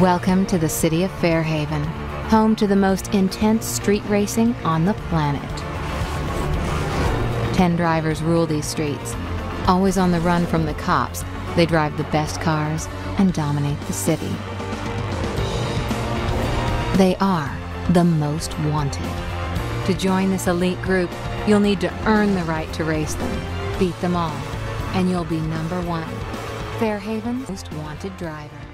Welcome to the city of Fairhaven, home to the most intense street racing on the planet. Ten drivers rule these streets. Always on the run from the cops, they drive the best cars and dominate the city. They are the most wanted. To join this elite group, you'll need to earn the right to race them, beat them all, and you'll be number one. Fairhaven's most wanted driver.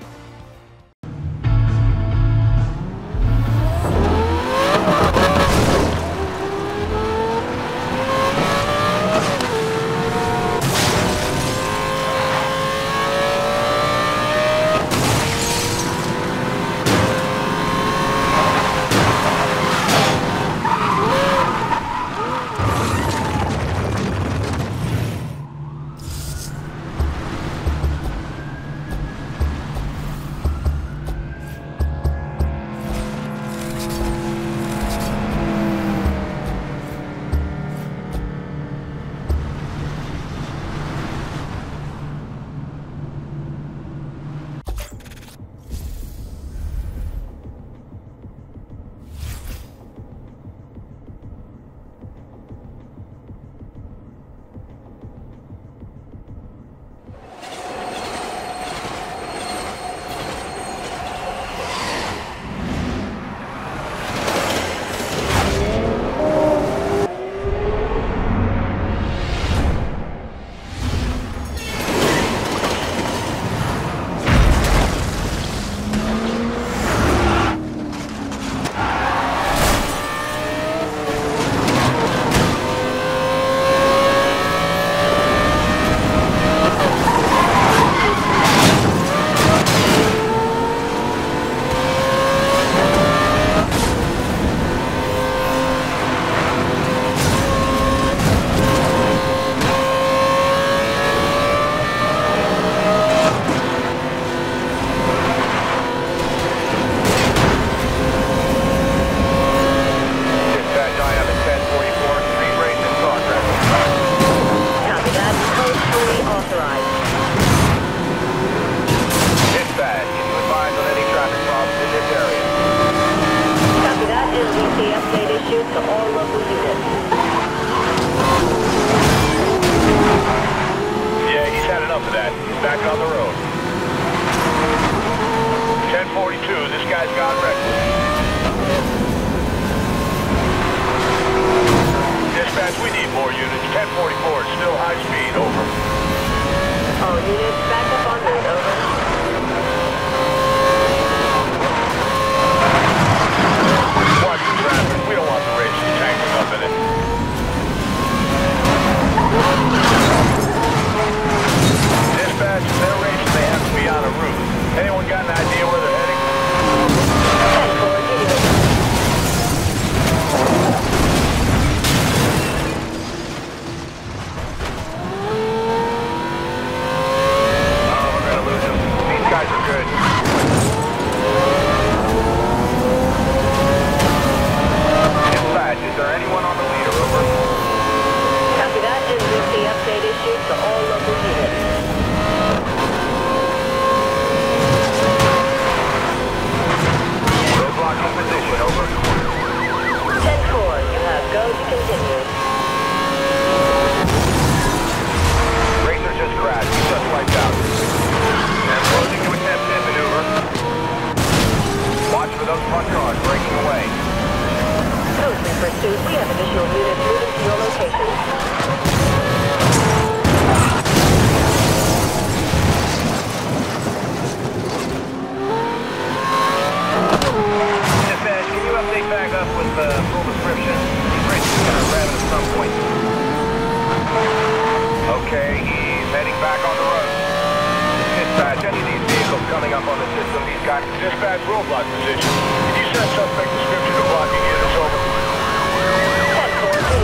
Vehicles coming up on the system, these guys... Dispatch, roadblock position. Can you send suspect description to blocking units over?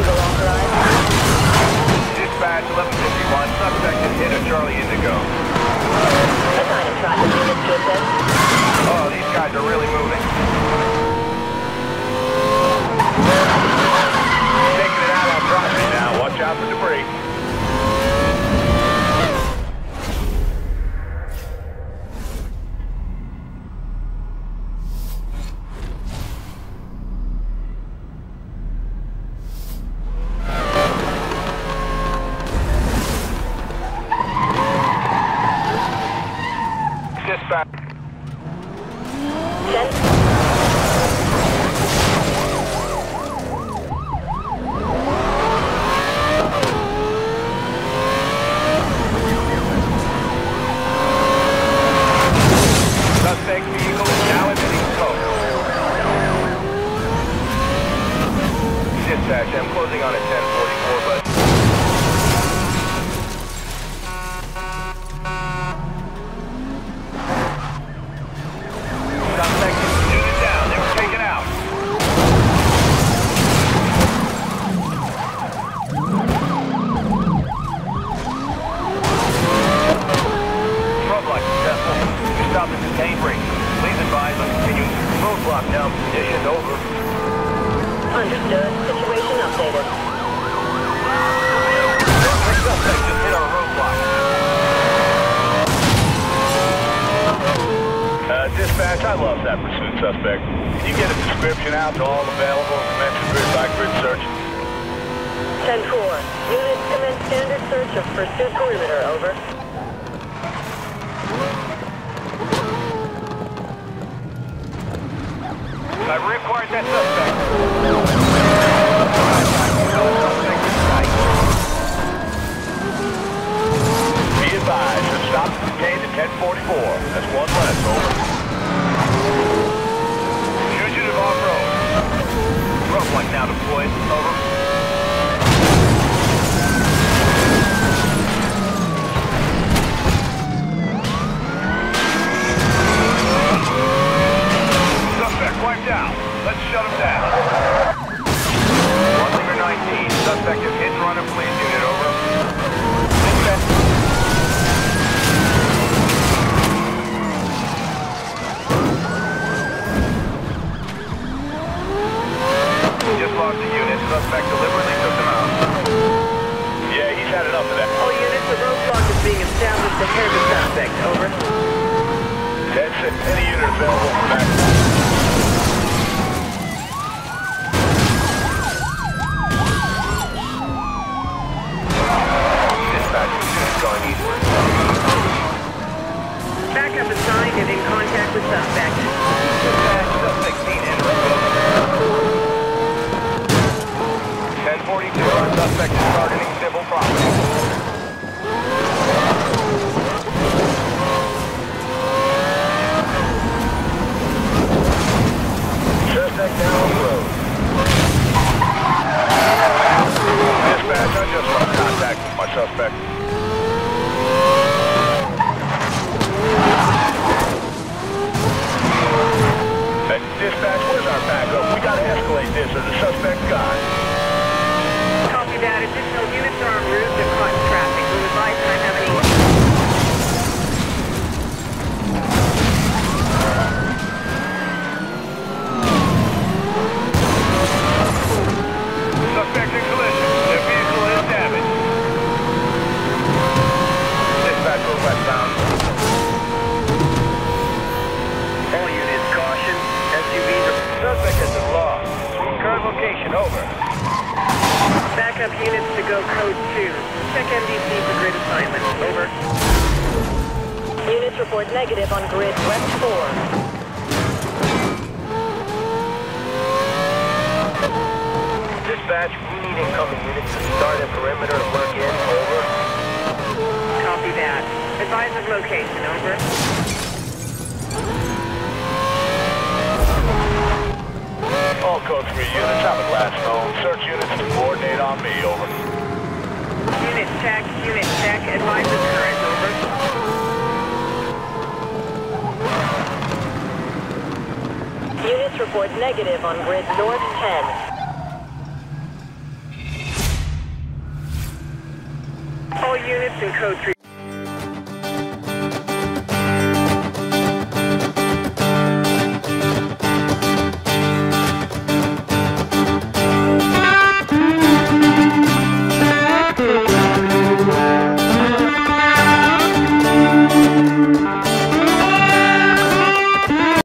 10 4. Vehicle authorized. Dispatch, 1151, suspect is hit at Charlie Indigo. Assigning traffic units to assist. Oh, these guys are really roadblock down position. Over. Understood. Situation updated. The suspect just hit our roadblock. Uh, dispatch, I lost that pursuit suspect. Can you get a description out to all available and commence a grid by grid search? 10-4. Units commence standard search of pursuit perimeter. Over. I've that. Suspect Backup assigned and in contact with suspect. Dispatch, suspect seen en route. 1042, our suspect is targeting civil property. Suspect down on the road. Dispatch, I just lost contact with my suspect. Hey, dispatch, where's our backup? We gotta escalate this or the suspect's gone. Copy that. Additional units are en route to caught in traffic. Will advise when I have any... Suspect in collision. Their vehicle is damaged. Dispatch will westbound. All units, caution. SUVs are... Suspect has been lost. Current location, over. Backup units to go code 2. Check MDC for grid assignment. Over. Units report negative on grid west 4. Dispatch, we need incoming units to start at perimeter and work in, over. Copy that. Advise of location. Over. All code 3 units, I'm at last known. Search units to coordinate on me, over. Unit check. Unit check. Advise of current. Over. Units report negative on grid north 10. All units in code 3